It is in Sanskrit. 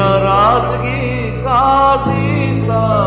नाराजगी काशी सा